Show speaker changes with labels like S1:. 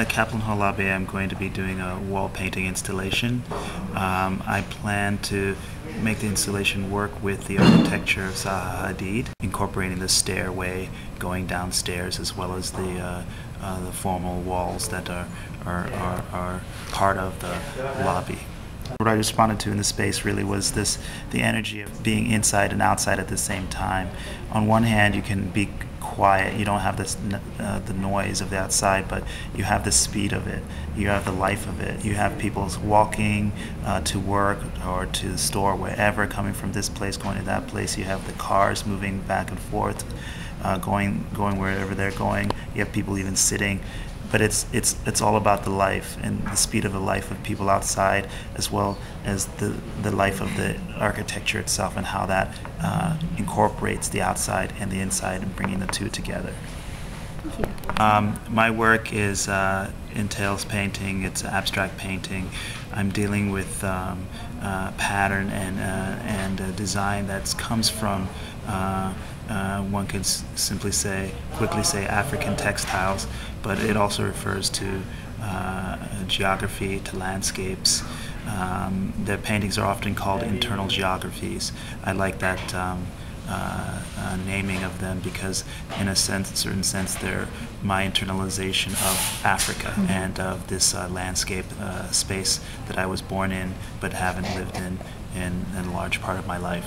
S1: the Kaplan Hall lobby, I'm going to be doing a wall painting installation. Um, I plan to make the installation work with the architecture of Zaha Hadid, incorporating the stairway going downstairs as well as the uh, uh, the formal walls that are, are, are, are part of the lobby. What I responded to in the space really was this the energy of being inside and outside at the same time. On one hand, you can be quiet. You don't have this uh, the noise of the outside, but you have the speed of it. You have the life of it. You have people walking uh, to work or to the store, wherever, coming from this place going to that place. You have the cars moving back and forth, uh, going going wherever they're going. You have people even sitting but it's it's it's all about the life and the speed of the life of people outside, as well as the the life of the architecture itself and how that uh, incorporates the outside and the inside and bringing the two together. Um, my work is uh, entails painting. It's abstract painting. I'm dealing with um, uh, pattern and uh, and design that comes from uh, one could simply say, quickly say African textiles, but it also refers to uh, geography, to landscapes. Um, the paintings are often called internal geographies. I like that um, uh, uh, naming of them because, in a sense, certain sense, they're my internalization of Africa mm -hmm. and of this uh, landscape uh, space that I was born in but haven't lived in, in in a large part of my life.